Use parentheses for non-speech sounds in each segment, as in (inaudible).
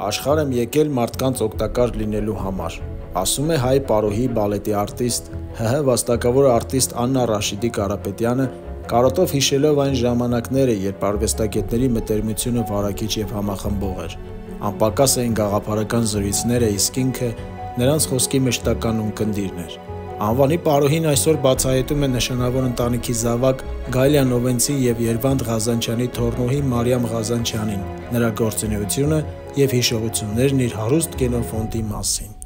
Աշխարհ եմ եկել մարդկանց օգտակար լինելու համար, ասում է հայ պարոհի բալետի արտիստ, ՀՀ վաստակավոր արտիստ Աննա Ռաշիդի Կարապետյանը, կարոտով հիշելով այն ժամանակները, երբ արվեստագետների մտերմությունը վարակիչ եւ համախմբող էր։ Անպակաս էին գաղափարական զրույցները, իսկ ինքը նրանց խոսքի մշտական ունկնդիրն էր։ Անվանի պարոհին այսօր բացահայտում է նշանավոր ընտանիքի զավակ Գալյան Նովենցի եւ Երվանդ Ղազանչյանի թորնոհի Մարիամ Ղազանչյանին, նրա գործունեությունը եւ հիշողություններն իր հարուստ կենոֆոնդի մասին։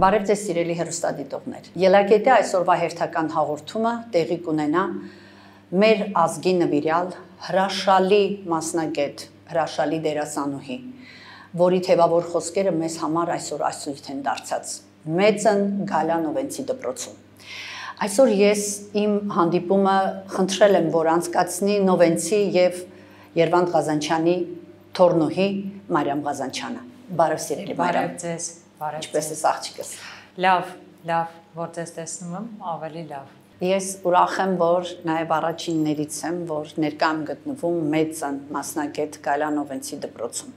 Բարև ձեզ սիրելի հերոստադիտողներ։ Ելակետի այսօրվա հերթական հաղորդումը տեղի կունենա մեր ազգի նվիրյալ հրաշալի մասնագետ, հրաշալի դերասանուհի, որի թևավոր խոսքերը մեզ համար այսօր այսույթ են դարձած։ Մեծն Գալանովենցի դպրոցում։ Այսօր ես իմ հանդիպումը խնդրել եմ, որ անցկացնի Նովենցի եւ Երվանդ Ղազանչյանի թորնուհի Մարիամ Ղազանչյանը։ Բարև սիրելի Մարիամ։ Բարև ձեզ։ Բարև։ Ինչպես ես աղջիկս։ Լավ, լավ, որ ձեզ տեսնում եմ, ավելի լավ։ Ես ուրախ եմ, որ նաև առաջիններից եմ, որ ներկա եմ գտնվում մեծն մասնագետ Գալանովենցի դպրոցում։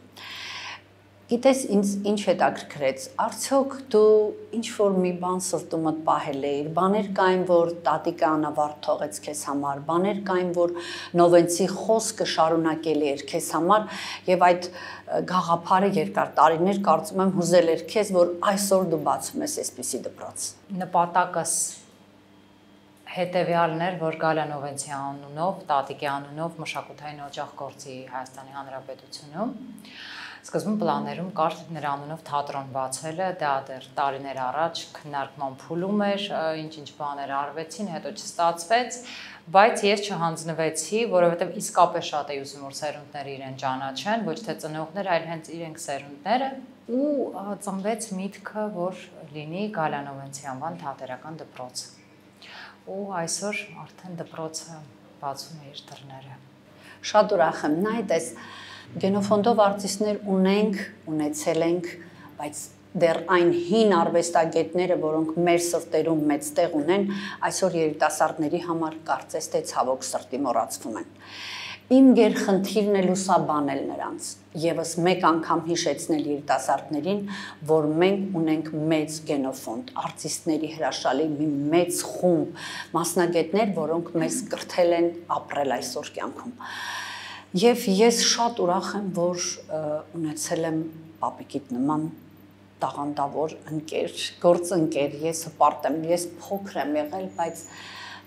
Գիտես, ինձ ինչ հետաքրքրեց։ Արդյոք դու ինչ որ մի բան սրտումդ պահել էիր, բաներ կային, որ տատիկը անավարտ թողեց քեզ համար, բաներ կային, որ նովենցի խոսքը շարունակելի էր քեզ համար, եւ այդ գաղափարը երկար տարիներ կարծում եմ հուզել էր քեզ, որ այսօր դու բացում ես այսպիսի դպրոց։ Նպատակս հետևյալն էր, որ Գալանովենցի անունով, Տատիկի անունով մշակութային օջախ գործի Հայաստանի Հանրապետությունում։ Սկզբում պլաններում կար նրա անունով թատրոն բացելը, դա դեռ տարիներ առաջ քննարկման փուլում էր, ինչ-ինչ բաներ արվեցին, հետո չստացվեց, բայց ես չհանձնվեցի, որովհետև իսկապես շատ էի ուզում որ սերունդները իրեն ճանաչեն, ոչ թե ծնողներ, այլ հենց իրենք սերունդները, ու ծնվեց միտքը, որ լինի Գալանովենցի անվան թատերական դպրոց ու այսօր արդեն դպրոցը բացում է իր դռները։ Շատ ուրախ եմ։ Նայ դες գենոֆոնդով արտիստներ ունենք, ունեցել ենք, բայց դեռ այն հին արվեստագետները, որոնք մեր սրտերում մեծ տեղ ունեն, այսօր երիտասարդների համար կարծես թե ցավոք սրտի մոռացվում են։ Իմ գերխնդիրն է լուսաբանել նրանց եւս մեկ անգամ հիշեցնել երիտասարդներին, որ մենք ունենք մեծ գենոֆոնդ, արտիստների հրաշալի մի մեծ խումբ մասնագետներ, որոնք մեզ կրթել են ապրել այսօր կյանքում։ Եվ ես շատ ուրախ եմ, որ ունեցել եմ պապիկիտ նման տաղանդավոր ընկեր, գործընկեր, ես հպարտ եմ, ես փոքր եմ եղել, բայց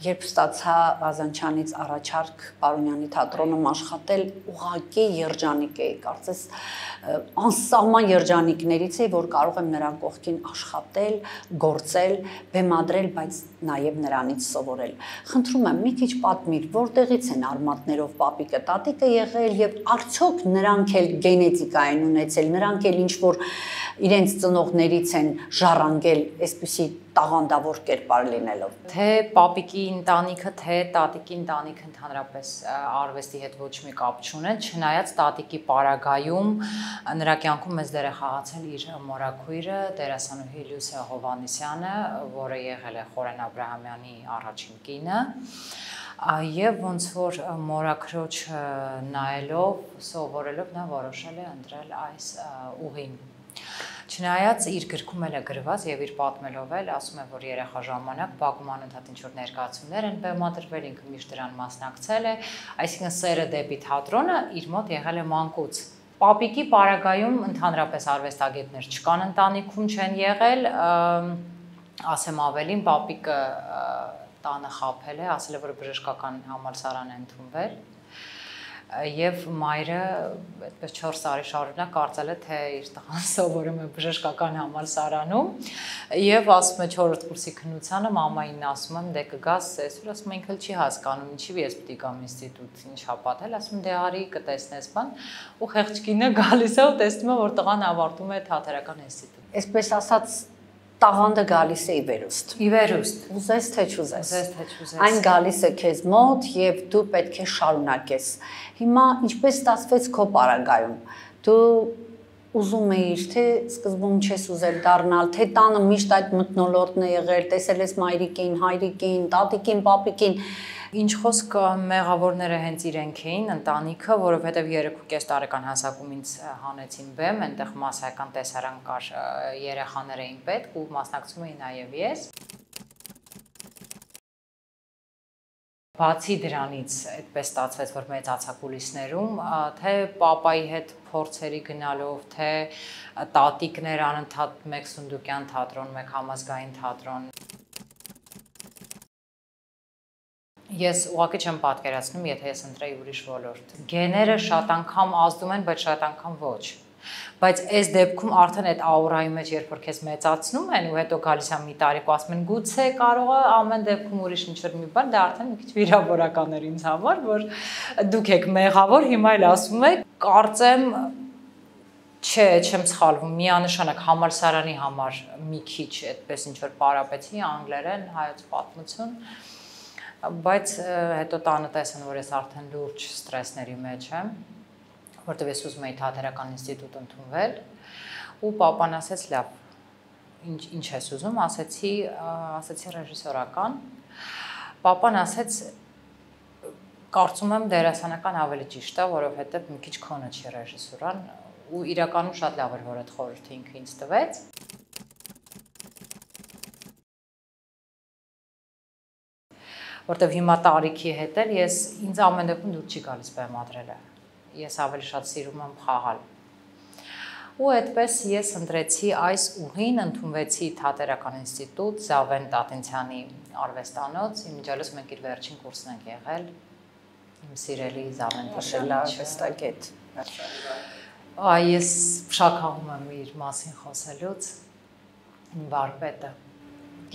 երբ ստացա Ղազանչյանից առաջարկ Պարոնյանի թատրոնում աշխատել, ուղակի երջանիկ էի, կարծես անսահման երջանիկներից էի, որ կարող եմ նրա կողքին աշխատել, գործել, բեմադրել, բայց նաև նրանից սովորել։ Խնդրում եմ, մի քիչ պատմիր, որտեղից են արմատներով պապիկը, տատիկը եղել եւ արդյոք նրանք էլ գենետիկա են ունեցել, նրանք էլ ինչ որ իրենց ծնողներից են ժառանգել այսպիսի տաղանդավոր կերպար լինելով։ Թե պապիկի ընտանիքը, թե տատիկի ընտանիքը ընդհանրապես արվեստի հետ ոչ մի կապ չունեն, չնայած տատիկի պարագայում նրա կյանքում մեծ դեր է խաղացել իր մորակույրը դերասանուհի Լյուսիա Հովանեսյանը, որը եղել է Խորեն Աբ รา համյանի առաջին կինը եւ ոնց որ մորակրոջ նայելով, սովորելով նա որոշել է ընտրել այս ուղին Չնայած իր գրքում էլ է գրված եւ իր պատմելով էլ ասում է, որ երեխա ժամանակ Բաքվում անընդհատ ինչ որ ներկայացումներ են բեմադրվել, ինքը միշտ դրան մասնակցել է, այսինքն սերը դեպի թատրոնը իր մոտ եղել է մանկուց։ Պապիկի պարագայում ընդհանրապես արվեստագետներ չկան ընտանիքում չեն եղել, ասեմ ավելին, պապիկը տանը խափել է, ասել է, որ բժշկական համալսարան է ընդունվել եւ մայրը այդպես 4 տարի շարունակ կարծել է թե իր տղան սովորում է բժշկական համալսարանում եւ ասում է 4-րդ կուրսի քննությանը մամային ասում եմ դե կգաս այսօր ասում ինքը չի հասկանում ինչի ես պիտի գամ ինստիտուտ ինչ հապատել ասում դե արի կտեսնես բան ու խեղճկինը գալիս է ու տեսնում է որ տղան ավարտում է թատերական ինստիտուտ այսպես ասած տաղանդը գալիս է ի վերուստ։ Ի վերուստ։ Ուզես թե չուզես։ Ուզես թե չուզես։ Այն գալիս է քեզ մոտ եւ դու պետք է շարունակես։ Հիմա ինչպես ստացվեց քո պարագայում։ Դու ուզում էիր, թե սկզբում չես ուզել դառնալ, թե տանը միշտ այդ մտնոլորտն է եղել, տեսել ես մայրիկին, հայրիկին, տատիկին, պապիկին, Ինչ խոսք մեղավորները հենց իրենք էին, ընտանիքը, որովհետև 3.5 տարեկան հասակում ինձ հանեցին բեմ, այնտեղ մասսայական տեսարան կար, երեխաներ էին պետք ու մասնակցում էի նաև ես։ Բացի դրանից, այդպես ստացվեց, որ մեծ ացակուլիսներում, թե papayi հետ փորձերի գնալով, թե տատիկներ անընդհատ մեկ Սունդուկյան թատրոն, մեկ համազգային թատրոն։ Ես ուղղակի չեմ պատկերացնում, եթե ես ընտրեի ուրիշ ոլորտ։ Գեները շատ անգամ ազդում են, բայց շատ անգամ ոչ բայց այս դեպքում արդեն այդ աուրայի մեջ երբ որ քեզ մեծացնում են ու հետո գալիս է մի տարիք ու ասում են գուցե կարող է ամեն դեպքում ուրիշ ինչ-որ մի բան, դա արդեն մի քիչ վիրավորական էր ինձ համար, որ դուք եք մեղավոր, հիմա էլ ասում եք, կարծեմ Չէ, չեմ սխալվում, միանշանակ համալսարանի համար մի քիչ այդպես ինչ որ պարապեցի անգլերեն, հայոց պատմություն, բայց հետո տանը տեսան, որ ես արդեն լուրջ ստրեսների մեջ եմ որտեղ ես ուզում էի թատերական ինստիտուտ ընդունվել ու papan ասեց լավ ինչ ինչ ես ուզում ասեցի ասեցի ռեժիսորական papan ասեց կարծում եմ դերասանական ավելի ճիշտ է որովհետև մի քիչ քոնը չի ռեժիսուրան ու իրականում շատ լավ էր որ այդ խորհուրդը ինքը ինձ տվեց որտեվ հիմա տարիքի հետ էլ ես ինձ ամեն դեպքում դուր չի գալիս բեմադրելը ես ավելի շատ սիրում եմ խաղալ։ Ու այդպես ես ընտրեցի այս ուղին, ընդունվեցի Թատերական ինստիտուտ Զավեն Տատենցյանի արվեստանոց, իմիջիալս մենք իր վերջին կուրսն ենք եղել։ Իմ սիրելի Զավեն Տաշելա արվեստագետ։ Այ ես շաքաղում եմ իր մասին խոսելուց։ Իմ վարպետը։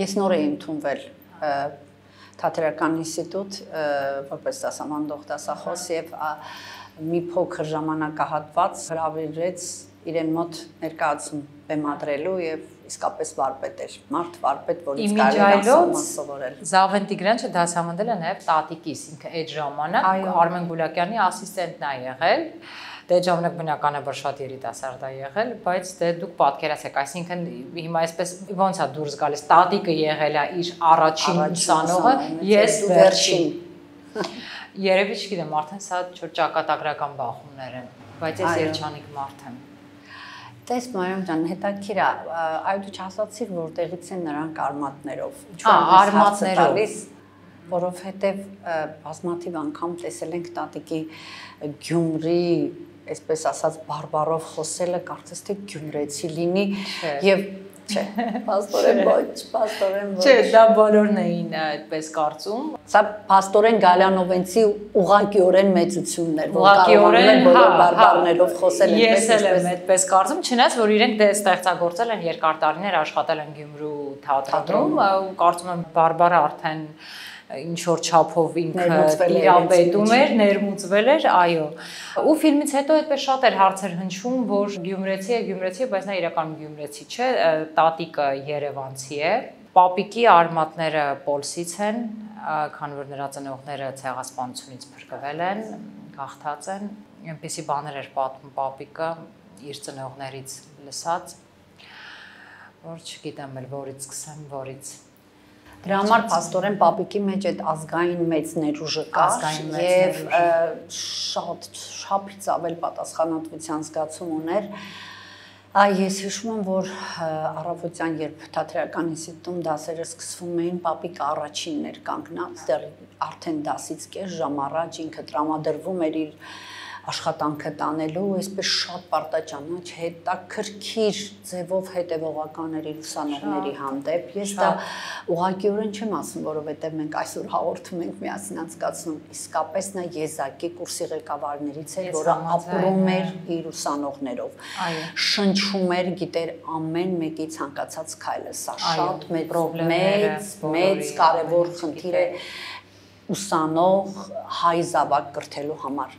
Ես նոր եմ ընդունվել Թատերական ինստիտուտ որպես դասամանդող դասախոս եւ մի փոքր ժամանակահատված հրավիրեց իրեն մոտ ներկայացում բեմադրելու եւ իսկապես վարպետ էր։ Մարդ վարպետ, որից կարելի է սովորել։ Զավեն Տիգրանչը դասավանդել է նաև տատիկիս, ինքը այդ ժամանակ Արմեն Գուլակյանի ասիստենտն է եղել դե ժամանակ բնական է որ շատ երիտասարդ է եղել, բայց դե դուք պատկերացեք, այսինքն հիմա այսպես ոնց է դուրս գալիս, տատիկը եղել է իր առաջին ուսանողը, ես վերջին։ Երևի չգիտեմ, արդեն սա չոր ճակատագրական բախումներ են, բայց ես երջանիկ մարդ եմ։ Տես Մարիամ ջան, հետաքրիր է, այո դու չասացիր որտեղից են նրանք արմատներով։ Ինչու՞ արմատներով որովհետև բազմաթիվ անգամ տեսել ենք տատիկի Գյումրի այսպես ասած բարբարով խոսելը կարծես թե գյումրեցի լինի եւ չէ (laughs) աստորեն ոչ աստորեն ոչ չէ դա բոլորն էին այդպես կարծում սա աստորեն գալանովենցի ուղակիորեն մեծությունն էր որ կարողանում են բոլոր հա, հա, բարբարներով խոսել այնպես ես էլ եմ այդպես կարծում չնայած որ իրենք դե ստեղծագործել են երկար տարիներ աշխատել են Գյումրու թատրոնում կարծում եմ բարբարը արդեն ինչ որ չափով ինքը տիրապետում էր, ներմուծվել էր, այո։ Ու ֆիլմից հետո այդպես շատ էր հարցեր հնչում, որ Գյումրեցի է, Գյումրեցի է, բայց նա իրականում Գյումրեցի չէ, տատիկը Երևանցի է։ Պապիկի արմատները Պոլսից են, քանի որ նրա ծնողները ցեղասպանությունից փրկվել են, գաղթած են։ Այնպեսի բաներ էր պատմում պապիկը իր ծնողներից լսած որ չգիտեմ էլ որից սկսեմ, որից Դրա համար աստորեն պապիկի մեջ այդ ազգային մեծ ներուժը կա եւ շատ շապից ավել պատասխանատվության զգացում ուներ։ Այ ես հիշում եմ, որ առավոտյան երբ թատրական ինստիտուտում դասերը սկսվում էին, պապիկ առաջինն էր կանգնած, դեռ արդեն դասից կես ժամ առաջ ինքը տրամադրվում էր իր աշխատանքը տանելու, այսպես շատ պարտաճանաչ հետաքրքիր ձևով հետևողական էր ուսանողների հանդեպ։ Ես դա ուղղակիորեն չեմ ասում, որովհետև մենք այսօր հաղորդում ենք միասին անցկացնում, իսկապես նա եզակի կուրսի ղեկավարներից էր, որը ապրում էր իր ուսանողներով։ Շնչում էր, գիտեր ամեն մեկի ցանկացած քայլը։ Սա շատ մեծ մեծ մեծ կարևոր խնդիր է ուսանող հայ զավակ կրթելու համար։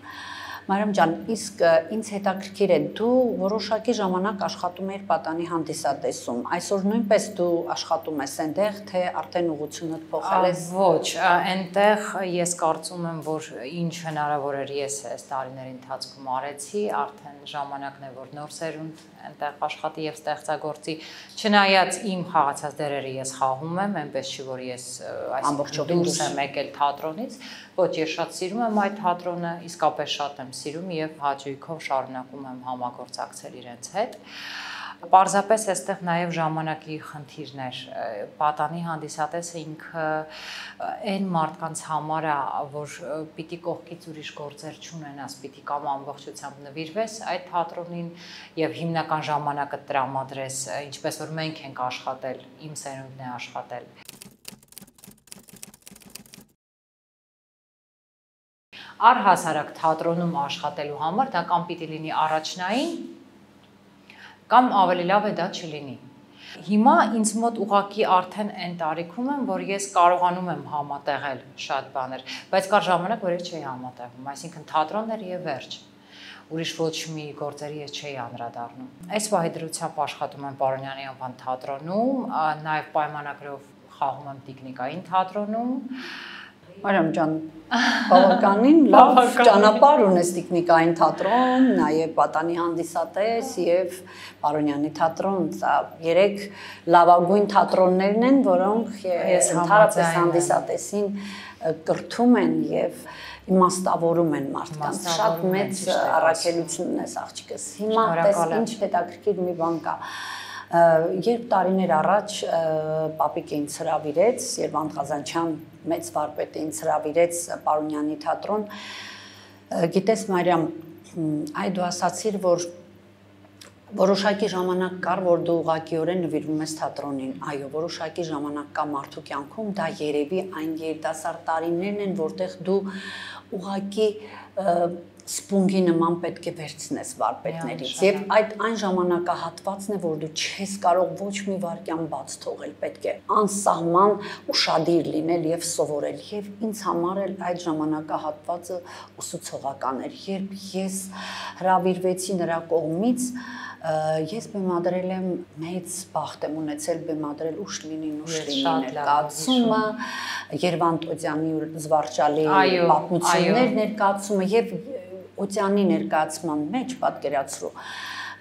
Մարիամ ջան, իսկ ինձ հետաքրքիր է դու որոշակի ժամանակ աշխատում ես պատանի հանդիսատեսում։ Այսօր նույնպես դու աշխատում ես այնտեղ, թե արդեն ուղությունդ փոխել ես։ Ոչ, այնտեղ ես կարծում եմ, որ ինչ հնարավոր էր ես այս տարիների ընթացքում արեցի, արդեն ժամանակն է, որ նոր սերունդ այնտեղ աշխատի եւ ստեղծագործի։ Չնայած իմ խաղացած դերերը ես խաղում եմ, այնպես չի որ ես այսինքն դուրս եմ եկել թատրոնից, ոչ ես շատ սիրում եմ այդ թատրոնը, իսկապես շատ եմ սիրում եւ հաճույքով շարունակում եմ համագործակցել իրենց հետ։ Պարզապես այստեղ նաև ժամանակի խնդիրներ։ Պատանի հանդիսատեսը ինքը այն մարդկանց համար է, որ պիտի կողքից ուրիշ գործեր չունենաս, պիտի կամ ամբողջությամբ նվիրվես այդ թատրոնին եւ հիմնական ժամանակը տրամադրես, ինչպես որ մենք ենք աշխատել, իմ սերունդն է աշխատել։ Առհասարակ թատրոնում աշխատելու համար դա կամ պիտի լինի առաջնային կամ ավելի լավ է դա չլինի։ Հիմա ինձ մոտ ուղակի արդեն այն տարիքում եմ, որ ես կարողանում եմ համատեղել շատ բաներ, բայց կար ժամանակ, որ ես չէի համատեղում, այսինքն թատրոններ եւ վերջ ուրիշ ոչ մի գործերի ես չէի անդրադառնում։ Այս վահի դրությամբ աշխատում եմ Պարոնյանի անվան թատրոնում, նաև պայմանագրով խաղում եմ տեխնիկային թատրոնում, Մարիամ ջան, բավականին լավ ճանապարհ ունես տեխնիկային թատրոն, նաև պատանի հանդիսատես եւ Պարոնյանի թատրոն, սա երեք լավագույն թատրոններն են, որոնք ընդհանրապես հանդիսատեսին կրթում են եւ իմաստավորում են մարդկանց։ Շատ մեծ առաքելություն ունես աղջիկս։ Հիմա տես ինչ հետաքրքիր մի բան կա երբ տարիներ առաջ պապիկ ինձ հravirեց, երբ Անդղազանչյան մեծ վարպետը ինձ հravirեց Պարունյանի թատրոն, գիտես Մարիամ, այ դու ասացիր, որ որոշակի ժամանակ կար, որ դու ուղակիորեն նվիրվում ես թատրոնին։ Այո, որոշակի ժամանակ կա մարդու կյանքում, դա երևի այն երիտասարդ տարիներն են, որտեղ դու ուղակի սպունգի նման պետք է վերցնես վարպետներից եւ այդ այն ժամանակահատվածն է որ դու չես կարող ոչ մի վարքյան բաց թողել պետք է անսահման ուշադիր լինել եւ սովորել եւ ինձ համար էլ այդ ժամանակահատվածը ուսուցողական էր երբ ես հravirվեցի նրա կողմից ես բեմադրել եմ մեծ բախտ եմ ունեցել բեմադրել ուշ լինին ուշ լինին ներկայացումը Երվանդ Տոդյանի զվարճալի պատմություններ ներկայացումը եւ օցեանի ներկայացման մեջ պատկերացրու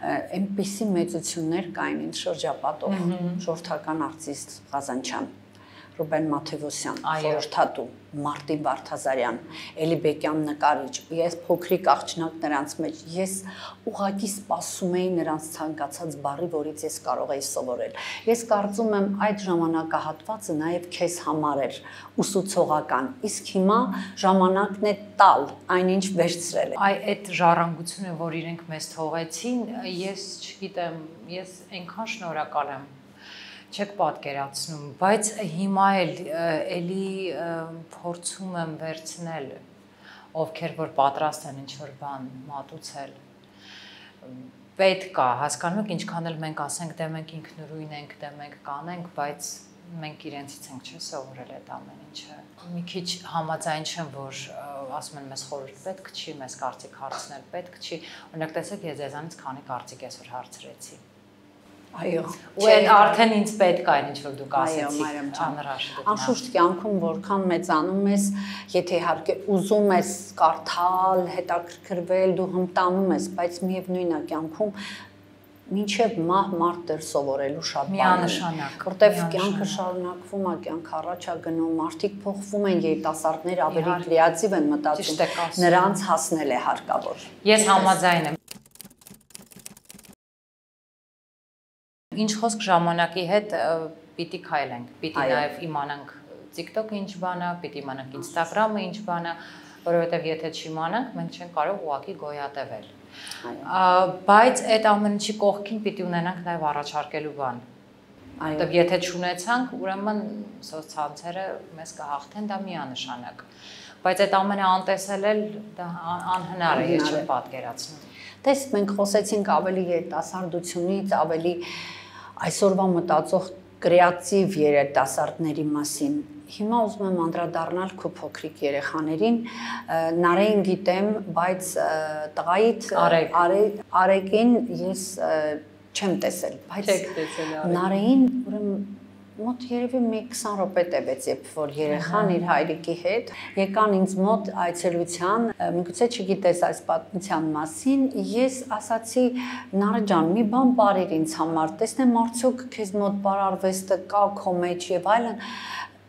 այնպիսի մեծություններ կային ինձ շրջապատող շորթական արտիստ Ղազանչյան Ռուբեն Մաթեվոսյան, խորհրդատու Մարտին Վարդազարյան, Էլիբեկյան նկարիչ։ Ես փոքրիկ աղջնակ նրանց մեջ, ես ուղակի սպասում էի նրանց ցանկացած բառի, որից ես կարող էի սովորել։ Ես կարծում եմ այդ ժամանակահատվածը նաև քեզ համար էր ուսուցողական։ Իսկ հիմա ժամանակն է տալ, այնինչ վերցրել Այ այդ ժառանգությունը, որ իրենք մեզ թողեցին, ես չգիտեմ, ես այնքան շնորհակալ եմ չեք պատկերացնում, բայց հիմա էլ էլի փորձում եմ վերցնել ովքեր որ պատրաստ են ինչ-որ բան մատուցել պետք է հասկանում եք ինչքան էլ մենք ասենք դե մենք ինքնուրույն ենք, դե մենք կանենք, բայց մենք իրենցից ենք չէ սովորել այդ ամեն ինչը։ Մի քիչ համաձայն չեմ, որ ասում են մեզ խորհուրդ պետք չի, մեզ կարծիք հարցնել պետք չի։ Օրինակ տեսեք, ես ձեզանից քանի կարծիք այսօր հարցրեցի Այո։ Ու այդ արդեն ինձ պետք է ինչ որ դուք ասեցիք անհրաժեշտ։ Անշուշտ կյանքում որքան մեծանում ես, եթե իհարկե ուզում ես կարդալ, հետաքրքրվել, դու հմտանում ես, բայց միևնույնն է կյանքում մինչև մահ մարդ դեր սովորելու շատ բան է, որտեվ կյանքը շարունակվում է, կյանքը առաջ է գնում, մարդիկ փոխվում են, երիտասարդներ ավելի կրեատիվ են մտածում, նրանց հասնել է հարկավոր։ Ես համաձայն եմ։ Ինչ խոսք ժամանակի հետ պիտի քայլենք, պիտի նաև իմանանք TikTok-ը ինչ բան է, պիտի իմանանք Instagram-ը ինչ բան է, որովհետև եթե չիմանանք, մենք չենք կարող ուղակի գոյատևել։ Բայց այդ ամեն ինչի կողքին պիտի ունենանք նաև առաջարկելու բան։ Որտեվ եթե չունեցանք, ուրեմն սոցցանցերը մեզ կհաղթեն, դա միանշանակ։ Բայց այդ ամենը անտեսել էլ դա անհնար է, ես չեմ պատկերացնում։ Տես մենք խոսեցինք ավելի երիտասարդությունից, ավելի այսօրվա մտածող կրեատիվ երիտասարդների մասին։ հիմա ուզում եմ անդրադառնալ քո փոքրիկ երեխաներին։ Նարեին գիտեմ, բայց տղայիդ Արեգին ես չեմ տեսել, բայց Նարեին ուրեմն մոտ երևի 1-20 րոպե տևեց, երբ որ երեխան իր հայրիկի հետ եկան ինձ մոտ այցելության, միգուցե չգիտես այս պատմության մասին, ես ասացի Նարը ջան, մի բան բարիր ինձ համար, տեսնեմ արդյոք քեզ մոտ բարարվեստը կա քո մեջ եւ այլն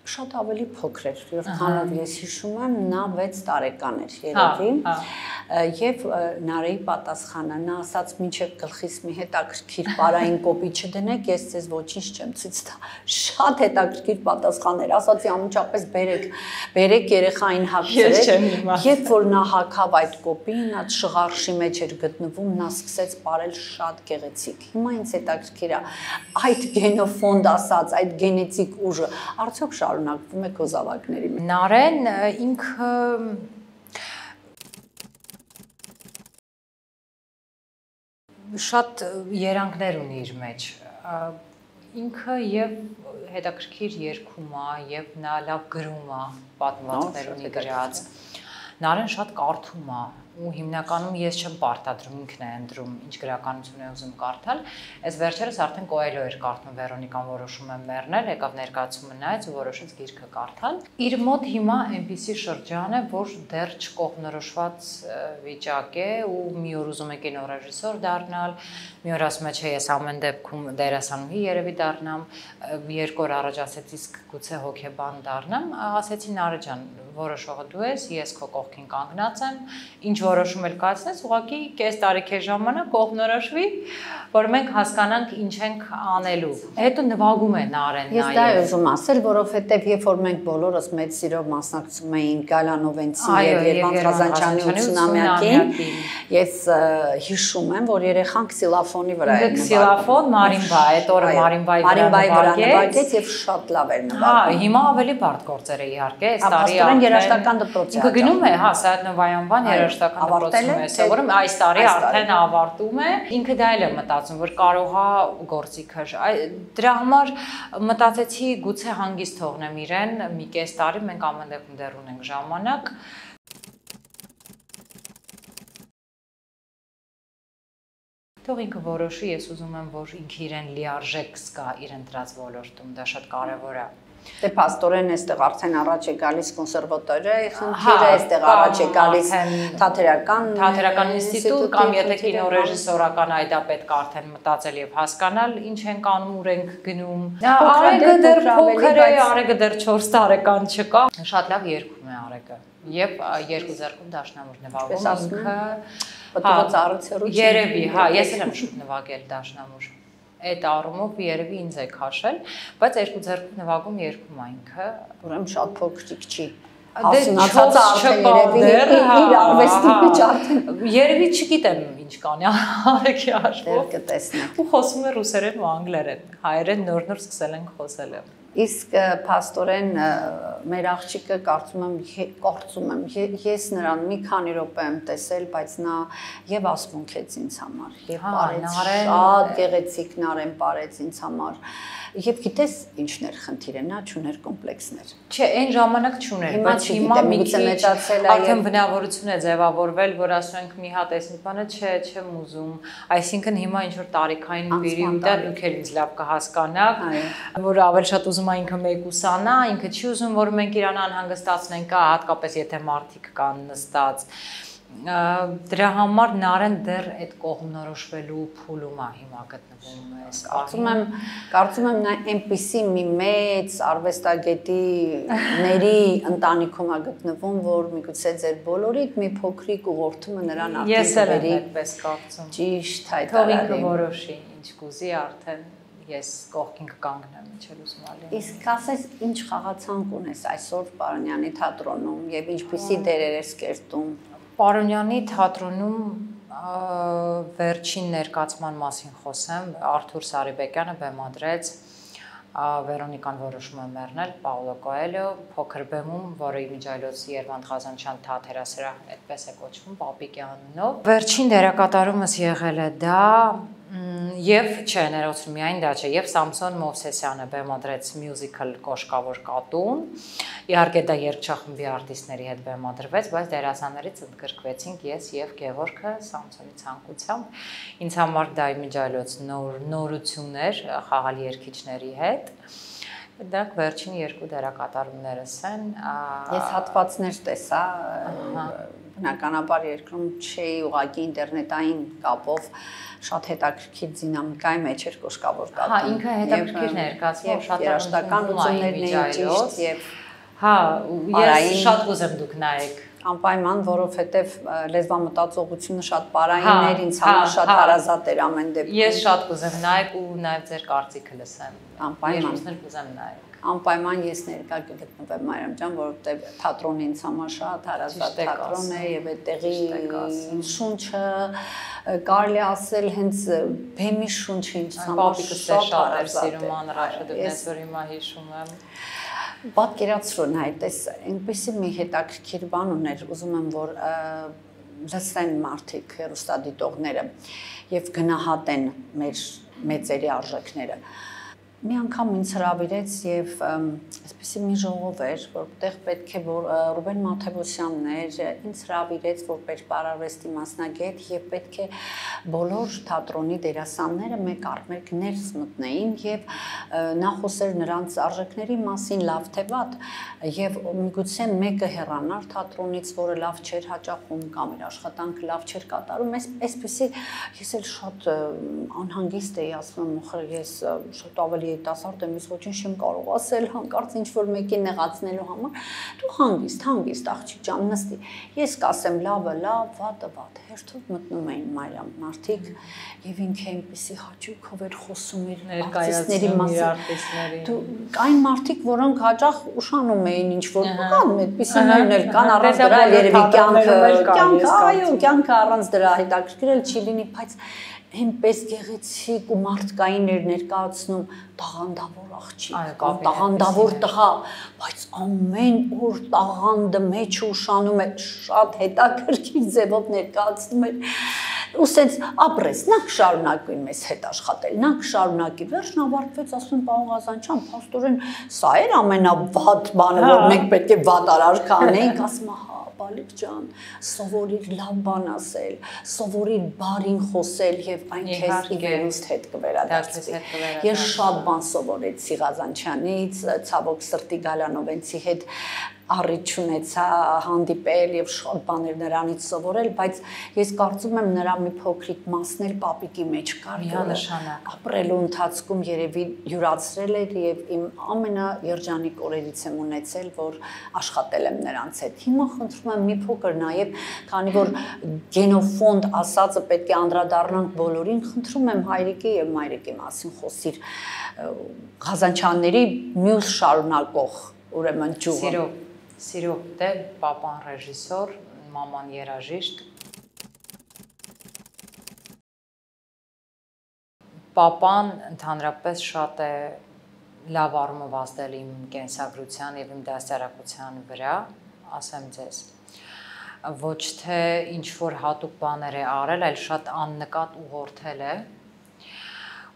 շատ ավելի փոքր էր, որքանով ես հիշում եմ, նա 6 տարեկան էր երևի։ հա, հա։ Եվ Նարեի պատասխանը նա ասաց՝ «Մինչև գլխիս մի հետաքրքիր բարային կոպի չդնեք, ես ձեզ ոչինչ չեմ ցույց տա»։ Շատ հետաքրքիր պատասխան էր։ Ասացի ամուչապես բերեք, բերեք երեխային հագցրեք։ Երբ որ նա հագավ այդ կոպին, նա շղարշի մեջ էր գտնվում, նա սկսեց ապարել շատ գեղեցիկ։ Հիմա ինձ հետաքրքիր է այդ գենոֆոնդ ասած, այդ գենետիկ ուժը, արդյոք շատ շարունակվում է քո զավակների մեջ։ Նարեն ինքը շատ երանգներ ունի իր մեջ ինքը եւ հետաքրքիր երգում է եւ նա լավ գրում է պատմվածքներ ունի գրած նարեն շատ կարդում է ու հիմնականում ես չեմ պարտադրում ինքն է ընտրում ինչ գրականություն է ուզում կարդալ այս վերջերս արդեն Կոելո էր կարդում Վերոնիկան որոշում է մեռնել եկավ ներկայացումը նայեց ու որոշեց գիրքը կարդալ իր մոտ հիմա այնպիսի շրջան է որ դեռ չկողմնորոշված վիճակ է ու մի օր ուզում է կինոռեժիսոր դառնալ մի օր ասում է չէ ես ամեն դեպքում դերասանուհի երևի դառնամ երկու օր առաջ ասեցի իսկ գուցե հոկեբան դառնամ ասեցի Նարը ջան որոշողը դու ես ես քո կողքին կանգնած եմ ինչ որոշում էլ կայացնես, ուղղակի կես տարիքի ժամանակ կողմնորոշվի, որ մենք հասկանանք ինչ ենք անելու։ Հետո նվագում է Նարեն նաև։ Ես դա ուզում ասել, որովհետև երբ որ մենք բոլորս մեծ սիրով մասնակցում էինք Գալանովենցի եւ Երվան Ղազանչյանի 80-ամյակին, ես հիշում եմ, որ երեխան քսիլաֆոնի վրա էր նվագում։ Քսիլաֆոն, մարիմբա, այդ օրը մարիմբայի վրա նվագեց եւ շատ լավ էր նվագում։ Հա, հիմա ավելի բարդ գործեր է իհարկե, այս տարի արդեն երաշտական դպրոցի։ Ինքը գնում է, հա, Սայաթնովայանվան երաշտական ավարտել է, սովորում այս տարի արդեն ավարտում է։ Ինքը դա էլ է մտածում, որ կարողա գործիքը դրա համար մտածեցի գուցե հանգիստ թողնեմ իրեն մի կես տարի, մենք ամեն դեպքում դեռ ունենք ժամանակ Թող ինքը որոշի, ես ուզում եմ, որ ինքը իրեն լիարժեք զգա իր ընտրած ոլորտում, դա շատ կարևոր է։ Դե աստորեն այստեղ արդեն առաջ է գալիս կոնսերվատորիա, խնդիրը հա, այստեղ առաջ է գալիս թատերական թատերական ինստիտուտ կամ եթե կինոռեժիսորական այդա պետք է արդեն մտածել եւ հասկանալ ինչ են անում, ուր հա, են գնում։ Արեգը դեռ փոքր է, Արեգը դեռ 4 տարեկան չկա։ Շատ լավ երգում է Արեգը եւ երկու ձեռքում դաշնամուր նվագում։ Ինքը պատված առցերու։ Երևի, հա, ես էլ եմ շուտ նվագել դաշնամուր այդ առումով երևի ինձ է քաշել, բայց երկու ձեռքով նվագում երկում այնքը, ուրեմն շատ փոքրիկ չի հասունացած արդեն երևի հա, իր արվեստի մեջ արդեն երևի չգիտեմ ինչ կանի արեքի հաշվով դեռ կտեսնենք ու խոսում է ռուսերեն ու անգլերեն հայերեն նոր-նոր սկսել ենք խոսել Իսկ փաստորեն մեր աղջիկը կարծում եմ կարծում եմ ես նրան մի քանի րոպե եմ տեսել, բայց նա եւ ասմունքեց ինձ համար, եւ հա, parեց շատ գեղեցիկ նարեն parեց ինձ համար Եվ գիտես ինչն էր խնդիրը, նա ճուներ կոմպլեքսներ։ Չէ, այն ժամանակ ճուներ, բայց հիմա մի քիչ մեծացել է։ Արդեն բնավորություն է ձևավորվել, որ ասում ենք մի հատ էս մի բանը չէ, չեմ ուզում։ Այսինքն հիմա ինչ որ տարիքային պերիոդա դուք էլ ինձ լավ կհասկանաք, որ ավելի շատ ուզում է ինքը մեկուսանա, ինքը չի ուզում որ մենք իրան անհանգստացնենք, հատկապես եթե մարդիկ կան նստած դրա համար նարեն դեռ այդ կողմնորոշվելու փուլում է հիմա գտնվում է կարծում եմ կարծում եմ նա այնպիսի մի մեծ արվեստագետի ների ընտանիքում է գտնվում որ միգուցե ձեր բոլորիդ մի փոքրիկ ուղղորդումը նրան արդեն ես էլ եմ այդպես կարծում ճիշտ հայտարարել թող ինքը որոշի ինչ կուզի արդեն ես կողքին կկանգնեմ ինչել ուզում ալի։ Իսկ ասես ինչ խաղացանք ունես այսօր Պարոնյանի թատրոնում եւ ինչպիսի դերեր ես կերտում։ Պարոնյանի թատրոնում վերջին ներկացման մասին խոսեմ, Արթուր Սարիբեկյանը բեմադրեց Վերոնիկան որոշում է մեռնել Պաուլո Կոելյո փոքր բեմում, որը իմիջայլոց Երվանդ Ղազանչյան թատերասրահ այդպես է կոչվում Պապիկյանով։ Վերջին դերակատարումս եղել է դա Եվ չէ, ներողություն, միայն դա չէ, եւ Սամսոն Մովսեսյանը բեմադրեց մյուզիկլ Կոշկավոր կատուն։ Իհարկե դա երգչախմբի արտիստների հետ բեմադրվեց, բայց դերասաններից ընդգրկվեցինք ես եւ Գևորգը Սամսոնի ցանկությամբ։ Ինձ համար դա իմիջայլոց նոր նորություններ խաղալ երգիչների հետ դրանք վերջին երկու դերակատարումներս են։ Ես հատվածներ տեսա, բնականաբար երկրում չէի ուղակի ինտերնետային կապով շատ հետաքրքիր դինամիկայի մեջ էր կոշկավոր կատուն։ Հա, ինքը հետաքրքիր ներկայացվում շատ երաշտական լուծումներն էին ճիշտ եւ հա, ես շատ կուզեմ դուք նայեք անպայման, որովհետև լեզվամտածողությունը շատ պարային էր, ինձ համար շատ հարազատ էր ամեն դեպքում։ Ես շատ կուզեմ նայեք ու նաև ձեր կարծիքը լսեմ։ Անպայման։ Ես կուզեմ նայեք անպայման ես ներկա կգտնվեմ Մարիամ ջան, որովհետև թատրոնը ինձ համար շատ հարազատ թատրոն է եւ այդտեղի շունչը կարելի ասել հենց բեմի շունչը ինձ համար շատ հարազատ է։ Սիրում անրաշը դու ես որ հիմա հիշում եմ պատկերացրու նայ, տես այնպեսի մի հետաքրքիր բան ուներ, ուզում եմ որ լսեն մարդիկ, հերոստադիտողները եւ գնահատեն մեր մեծերի արժեքները մի անգամ ինձ հravirեց եւ այսպեսի մի ժողով էր, որտեղ պետք է որ Ռուբեն Մաթեոսյանն էր, ինձ հravirեց որպես պարարվեստի մասնագետ եւ պետք է բոլոր թատրոնի դերասանները մեկ առ մեկ ներս մտնեին եւ նա խոսեր նրանց արժեքների մասին լավ թե վատ եւ միգուցե մեկը հեռանար թատրոնից, որը լավ չէր հաճախում կամ իր աշխատանքը լավ չէր կատարում, այս այսպեսի ես էլ շատ անհանգիստ էի ասում, ես շատ ավելի երիտասարդ եմ, ես ոչինչ չեմ կարող ասել, հանկարծ ինչ որ մեկին նեղացնելու համար, դու հանգիստ, հանգիստ աղջիկ ջան, նստի։ Ես կասեմ լավը լավ, վատը վատ։ Հերթով մտնում էին Մարիամ մարդիկ եւ ինքը այնպեսի հաճույքով էր խոսում իր արտիստների մասին։ Դու կային մարդիկ, որոնք հաճախ ուշանում էին ինչ որ կան, այդպեսիներն էլ կան առանց դրա երևի կյանքը, կյանքը, այո, կյանքը առանց դրա հետաքրքրել չի լինի, բայց այնպես գեղեցիկ ու մարդկային էր ներկայացնում տաղանդավոր աղջիկ կամ տաղանդավոր տղա, բայց ամեն օր տաղանդը մեջ ուշանում է շատ հետաքրքիր ձևով ներկայացնում էր ու սենց ապրես, նա կշարունակվի մեզ հետ աշխատել, նա կշարունակի։ Վերջն ավարտվեց, ասում պարոն Ղազանչյան, փաստորեն սա էր ամենավատ բանը, որ մենք պետք է վատ արարք անենք, ասում հա Բալիկ ջան, սովորիր լավ բան ասել, սովորիր բարին խոսել եւ այն քեզ իվերուստ հետ կվերադարձվի։ Ես շատ բան սովորեցի Ղազանչյանից, ցավոք սրտի Գալանովենցի հետ առիթ ունեցա հանդիպել եւ շատ բաներ նրանից սովորել, բայց ես կարծում եմ նրա մի փոքրիկ մասն էլ պապիկի մեջ կար։ Միանշանակ։ Ապրելու ընթացքում երևի յուրացրել էր եւ իմ ամենաերջանիկ օրերից եմ ունեցել, որ աշխատել եմ նրանց հետ։ Հիմա խնդրում եմ մի փոքր նաեւ, քանի որ գենոֆոնդ ասածը պետք է անդրադառնանք բոլորին, խնդրում եմ հայրիկի եւ մայրիկի մասին խոսիր Ղազանչյանների մյուս շարունակող ուրեմն ջուղը։ Սիրով Սիրով դե պապան ռեժիսոր, մաման երաժիշտ։ Պապան ընդհանրապես շատ է լավ առումով ազդել իմ կենսագրության եւ իմ դասարակության վրա, ասեմ ձեզ ոչ թե ինչ որ հատուկ բաներ է արել, այլ շատ աննկատ ուղղորդել է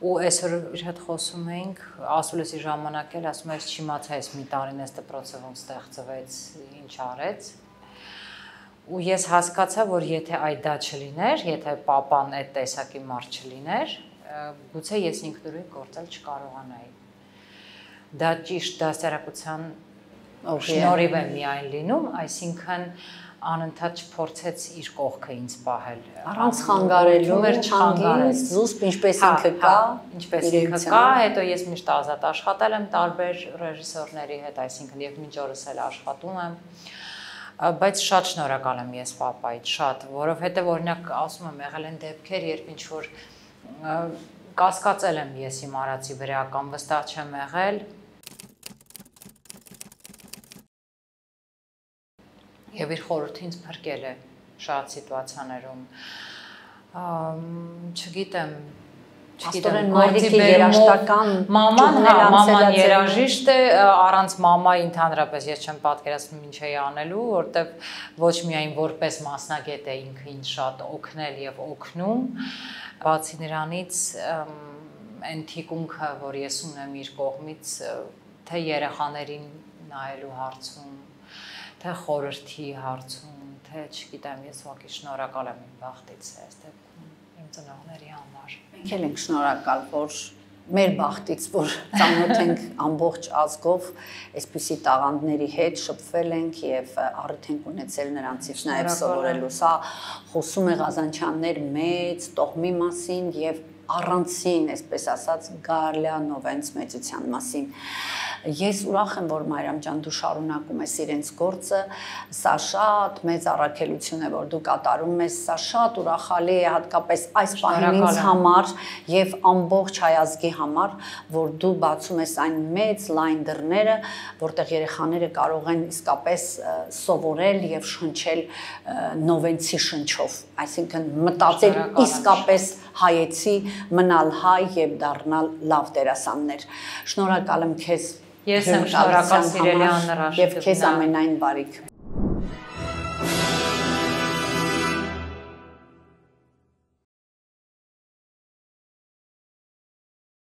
ու այսօր իր հետ խոսում էինք ասուլիսի ժամանակ էլ ասում ես չիմացա ես մի տարին ես դպրոցը ոնց ստեղծվեց ինչ արեց ու ես հասկացա որ եթե այդ դա չլիներ եթե papan այդ տեսակի մարդ չլիներ գուցե ես ինքնուրույն գործել չկարողանայի դա ճիշտ դասարակության շնորհիվ է միայն լինում այսինքն անընդհատ չփորձեց իր կողքը ինձ պահել առանց խանգարելու էր չխանգարեց զուսպ ինչպես հա, ինքը կա հա, ինչպես ինքը կա հետո ես միշտ ազատ աշխատել եմ տարբեր ռեժիսորների հետ այսինքն եւ մինչ օրս էլ աշխատում եմ բայց շատ շնորհակալ եմ ես papaից շատ որովհետեւ օրինակ ասում եմ եղել են դեպքեր երբ ինչ որ կասկածել եմ ես իմ արածի վրա կամ վստահ չեմ եղել եւ իր խորհրդը ինձ փրկել է շատ սիտուացիաներում չգիտեմ Աստորեն մայրիկի երաշտական մաման, հա, մաման երաժիշտ է, առանց մամայի ընդհանրապես ես չեմ պատկերացնում ինչ էի անելու, որտեվ ոչ միայն որպես մասնագետ է ինքը ինձ շատ օգնել եւ օգնում, բացի նրանից այն թիկունքը, որ ես ունեմ իր կողմից, թե երեխաներին նայելու հարցում, թե խորհրդի հարցում, թե չգիտեմ, ես ուղղակի շնորհակալ եմ իմ բախտից այս դեպքում իմ ծնողների համար։ Մենք էլ ենք շնորհակալ, որ մեր բախտից, որ ծանոթ ենք ամբողջ ազգով, այսպիսի տաղանդների հետ շփվել ենք եւ առիթ ենք ունեցել նրանցից նաեւ սովորելու։ Սա խոսում է Ղազանչյաններ մեծ տողմի մասին եւ առանցին, այսպես ասած, Գարլյանովենց մեծության մասին։ Ես ուրախ եմ, որ Մարիամ ջան դու շարունակում ես իրենց գործը։ Սա շատ մեծ առաքելություն է, որ դու կատարում ես։ Սա շատ ուրախալի է հատկապես այս պահին ինձ համար եւ ամբողջ հայազգի համար, որ դու բացում ես այն մեծ լայն դռները, որտեղ երեխաները կարող են իսկապես սովորել եւ շնչել նովենցի շնչով, այսինքն մտածել իսկապես հայեցի, մնալ հայ եւ դառնալ լավ դերասաններ։ Շնորհակալ եմ քեզ Ես եմ շնորհակալ սիրելի աննրաշ։ Եվ քեզ ամենայն բարիք։